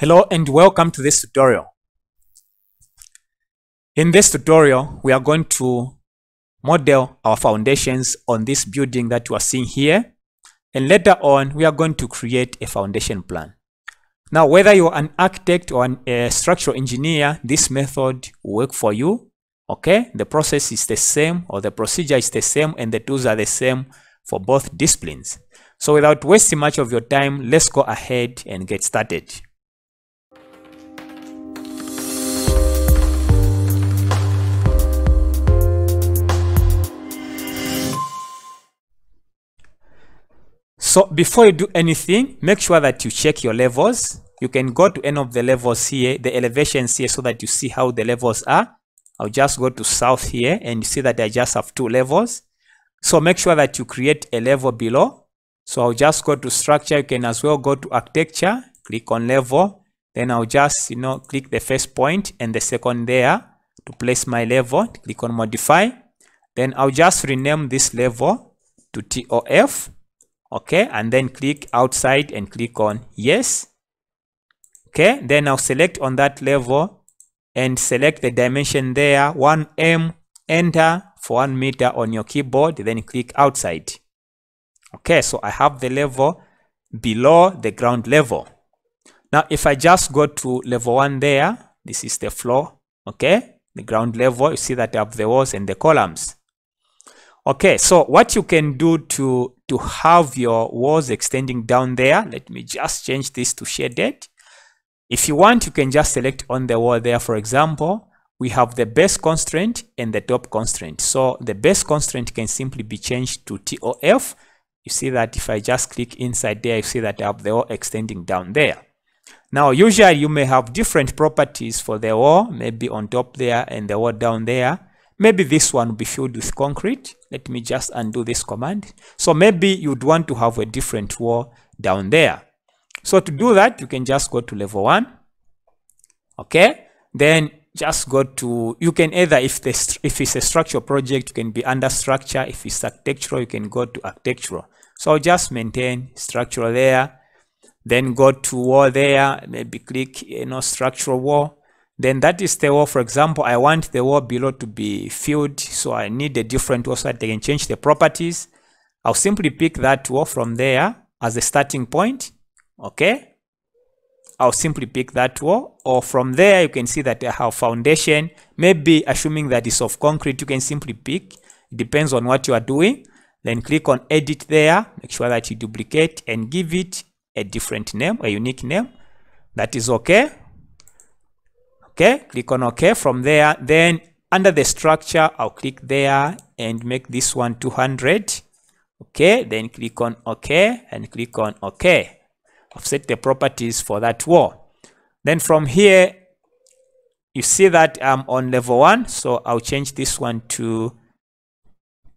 Hello and welcome to this tutorial. In this tutorial, we are going to model our foundations on this building that you are seeing here. And later on, we are going to create a foundation plan. Now, whether you're an architect or an, a structural engineer, this method will work for you. Okay, the process is the same or the procedure is the same and the tools are the same for both disciplines. So without wasting much of your time, let's go ahead and get started. So before you do anything, make sure that you check your levels. You can go to any of the levels here, the elevations here, so that you see how the levels are. I'll just go to south here and you see that I just have two levels. So make sure that you create a level below. So I'll just go to structure. You can as well go to architecture, click on level. Then I'll just, you know, click the first point and the second there to place my level. Click on modify. Then I'll just rename this level to TOF okay and then click outside and click on yes. Okay then I'll select on that level and select the dimension there 1m enter for 1 meter on your keyboard then click outside. Okay so I have the level below the ground level. Now if I just go to level 1 there this is the floor okay? The ground level you see that I have the walls and the columns Okay, so what you can do to, to have your walls extending down there, let me just change this to shaded. If you want, you can just select on the wall there, for example, we have the base constraint and the top constraint. So the base constraint can simply be changed to TOF. You see that if I just click inside there, you see that I have the wall extending down there. Now, usually you may have different properties for the wall, maybe on top there and the wall down there. Maybe this one will be filled with concrete. Let me just undo this command. So maybe you'd want to have a different wall down there. So to do that, you can just go to level one. Okay. Then just go to, you can either, if, the, if it's a structural project, you can be under structure. If it's architectural, you can go to architectural. So just maintain structural there. Then go to wall there, maybe click, you know, structural wall then that is the wall. For example, I want the wall below to be filled, so I need a different wall so that I can change the properties. I'll simply pick that wall from there as a starting point. Okay. I'll simply pick that wall or from there you can see that uh, I have foundation maybe assuming that it's of concrete you can simply pick it depends on what you are doing then click on edit there make sure that you duplicate and give it a different name a unique name that is okay okay? Click on ok from there. Then under the structure i'll click there and make this one 200 okay? Then click on ok and click on ok i've set the properties for that wall. Then from here you see that i'm on level one so i'll change this one to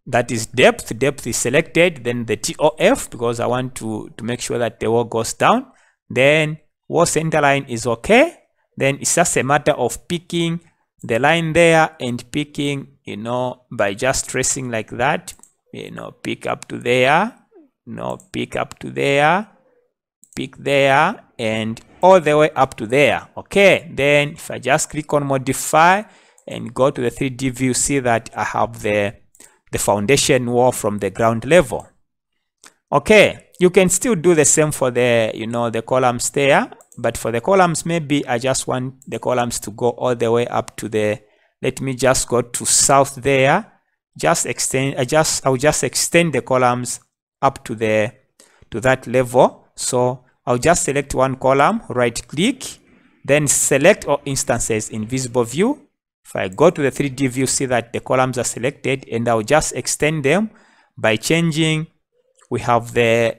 that is depth. Depth is selected then the tof because i want to to make sure that the wall goes down. Then wall center line is okay then it's just a matter of picking the line there and picking you know by just tracing like that you know pick up to there you know pick up to there pick there and all the way up to there. Okay then if i just click on modify and go to the 3d view see that i have the the foundation wall from the ground level. Okay you can still do the same for the you know the columns there but for the columns maybe i just want the columns to go all the way up to the let me just go to south there. Just extend i just i'll just extend the columns up to the to that level. So i'll just select one column right click then select all instances in visible view. If i go to the 3d view see that the columns are selected and i'll just extend them. By changing we have the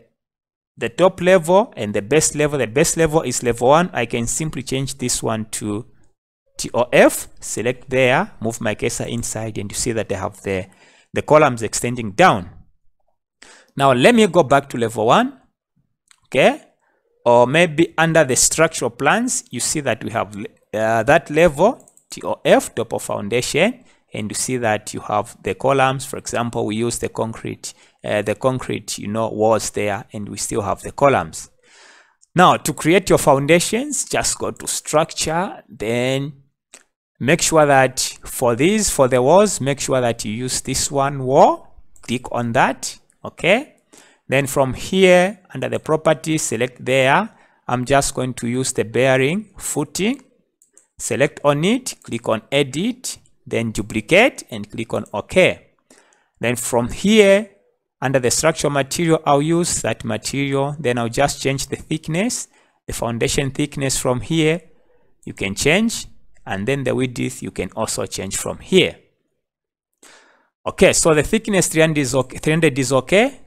the top level and the base level. The base level is level 1. I can simply change this one to TOF, select there, move my cursor inside and you see that I have the, the columns extending down. Now let me go back to level 1, okay? Or maybe under the structural plans, you see that we have uh, that level, TOF, top of foundation, and you see that you have the columns. For example, we use the concrete uh, the concrete, you know, walls there, and we still have the columns. Now, to create your foundations, just go to structure, then make sure that for these, for the walls, make sure that you use this one wall, click on that, okay? Then from here, under the properties, select there, I'm just going to use the bearing footing, select on it, click on edit, then duplicate and click on OK. Then from here, under the structural material, I'll use that material. Then I'll just change the thickness, the foundation thickness from here. You can change. And then the width you can also change from here. Okay, so the thickness 300 is okay. 300 is okay.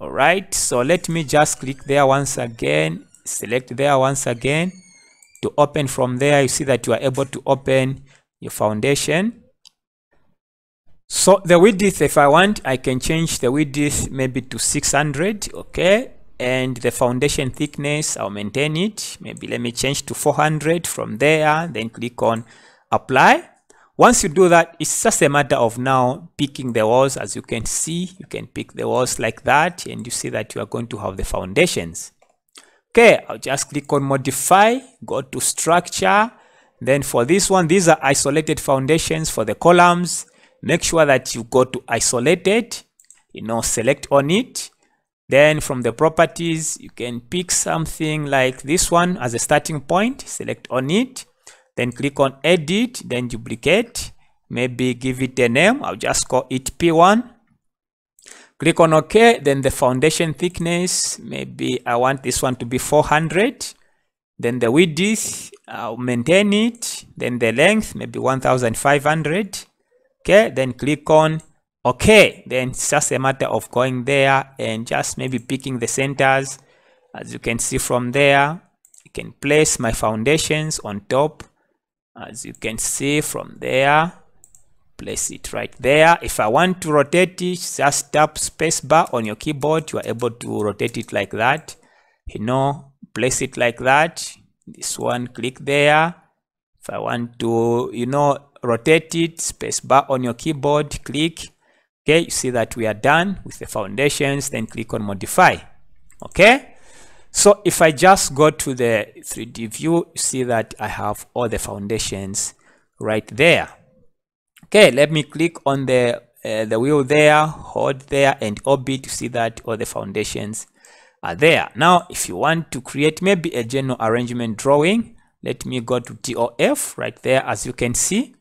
All right, so let me just click there once again. Select there once again. To open from there, you see that you are able to open your foundation. So the width, if I want, I can change the width maybe to 600, okay? And the foundation thickness, I'll maintain it. Maybe let me change to 400 from there, then click on apply. Once you do that, it's just a matter of now picking the walls. As you can see, you can pick the walls like that, and you see that you are going to have the foundations. Okay, I'll just click on modify, go to structure. Then for this one, these are isolated foundations for the columns. Make sure that you go to isolated you know select on it. Then from the properties you can pick something like this one as a starting point select on it. Then click on edit then duplicate. Maybe give it a name. I'll just call it p1 click on ok then the foundation thickness. Maybe i want this one to be 400 then the width i'll maintain it then the length maybe 1500 okay? Then click on okay then it's just a matter of going there and just maybe picking the centers. As you can see from there you can place my foundations on top. As you can see from there place it right there. If i want to rotate it just tap spacebar on your keyboard. You are able to rotate it like that. You know place it like that this one click there if i want to you know rotate it, space bar on your keyboard, click. Okay, you see that we are done with the foundations, then click on modify. Okay, so if I just go to the 3D view, you see that I have all the foundations right there. Okay, let me click on the uh, the wheel there, hold there and orbit to see that all the foundations are there. Now, if you want to create maybe a general arrangement drawing, let me go to TOF right there as you can see.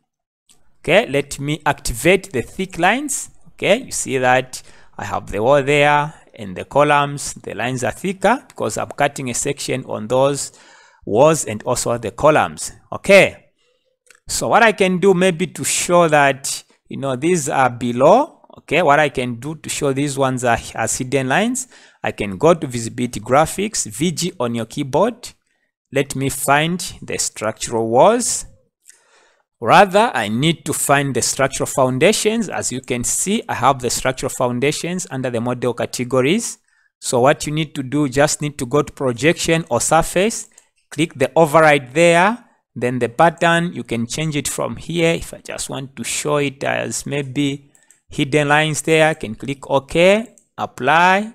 Okay let me activate the thick lines. Okay you see that i have the wall there and the columns. The lines are thicker because i'm cutting a section on those walls and also the columns. Okay so what i can do maybe to show that you know these are below okay what i can do to show these ones are as hidden lines i can go to visibility graphics vg on your keyboard let me find the structural walls Rather, I need to find the structural foundations. As you can see, I have the structural foundations under the model categories. So what you need to do, just need to go to projection or surface, click the override there, then the pattern, you can change it from here. If I just want to show it as maybe hidden lines there, I can click OK, apply,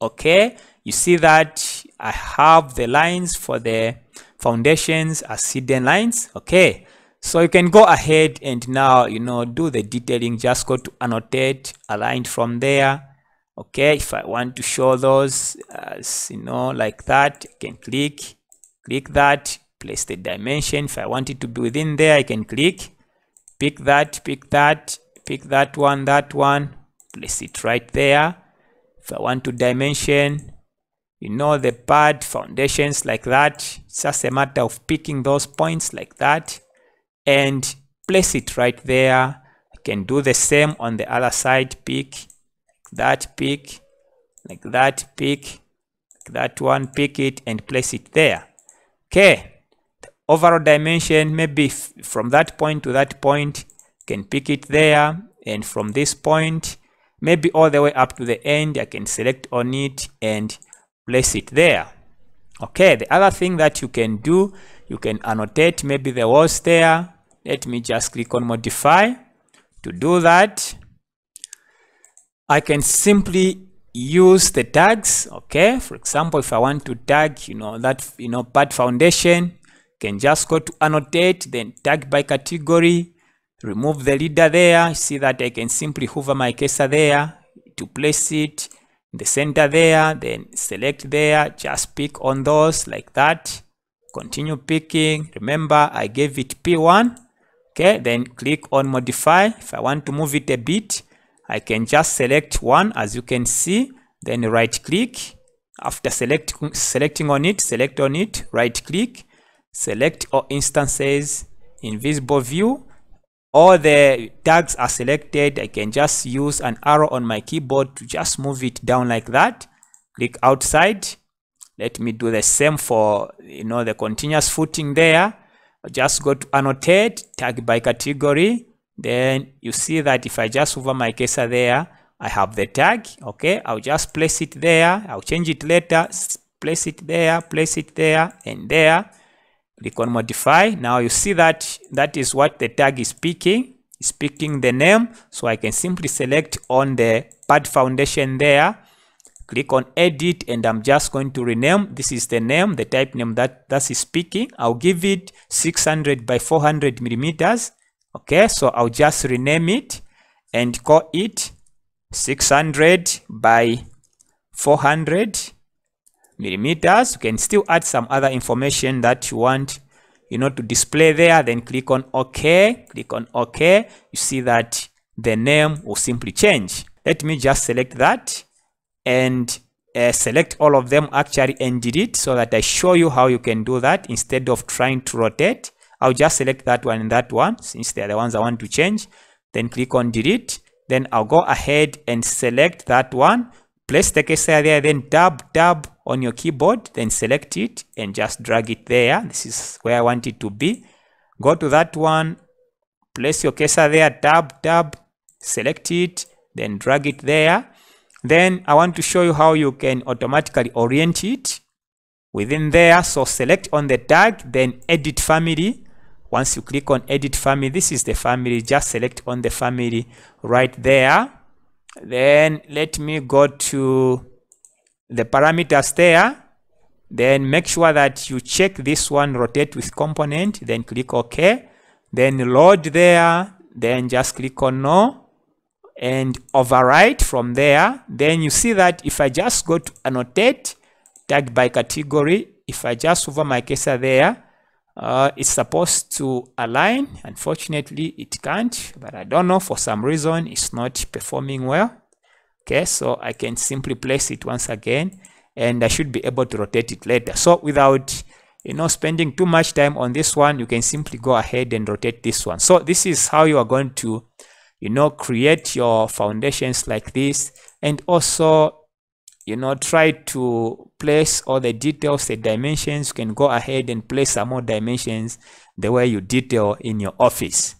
OK. You see that I have the lines for the foundations as hidden lines, OK. So you can go ahead and now, you know, do the detailing. Just go to annotate, aligned from there. Okay, if I want to show those as, you know, like that, I can click, click that, place the dimension. If I want it to be within there, I can click, pick that, pick that, pick that one, that one, place it right there. If I want to dimension, you know, the pad foundations like that, it's just a matter of picking those points like that and place it right there. I can do the same on the other side, pick that pick, like that pick, like that one, pick it and place it there. Okay, the overall dimension, maybe from that point to that point, can pick it there. And from this point, maybe all the way up to the end, I can select on it and place it there. Okay, the other thing that you can do, you can annotate maybe the walls there let me just click on modify to do that I can simply use the tags okay for example if i want to tag you know that you know pad foundation can just go to annotate then tag by category remove the leader there. See that i can simply hover my cursor there to place it in the center there then select there. Just pick on those like that. Continue picking. Remember i gave it p1 okay then click on modify. If i want to move it a bit i can just select one as you can see. Then right click. After select selecting on it select on it right click. Select all instances in visible view all the tags are selected. I can just use an arrow on my keyboard to just move it down like that. Click outside. Let me do the same for you know the continuous footing there. Just go to annotate tag by category. Then you see that if i just hover my cursor there i have the tag. Okay i'll just place it there. I'll change it later. Place it there place it there and there click on modify. Now you see that that is what the tag is picking is picking the name. So i can simply select on the pad foundation there. Click on edit and i'm just going to rename. This is the name the type name that that is speaking. I'll give it 600 by 400 millimeters. Okay so i'll just rename it and call it 600 by 400 millimeters. You can still add some other information that you want you know to display there. Then click on ok. Click on ok. You see that the name will simply change. Let me just select that and uh, select all of them actually and delete so that I show you how you can do that instead of trying to rotate. I'll just select that one and that one since they're the ones I want to change. Then click on delete. Then I'll go ahead and select that one place the cursor there then tab tab on your keyboard then select it and just drag it there. This is where i want it to be. Go to that one place your cursor there tab tab select it then drag it there. Then i want to show you how you can automatically orient it within there. So select on the tag then edit family. Once you click on edit family this is the family. Just select on the family right there then let me go to the parameters there. Then make sure that you check this one rotate with component then click ok. Then load there then just click on no and overwrite from there. Then you see that if i just go to annotate tag by category if i just hover my cursor there uh, it's supposed to align. Unfortunately it can't but i don't know. For some reason it's not performing well. Okay so i can simply place it once again and i should be able to rotate it later. So without you know spending too much time on this one you can simply go ahead and rotate this one. So this is how you are going to you know create your foundations like this and also you know try to place all the details the dimensions you can go ahead and place some more dimensions the way you detail in your office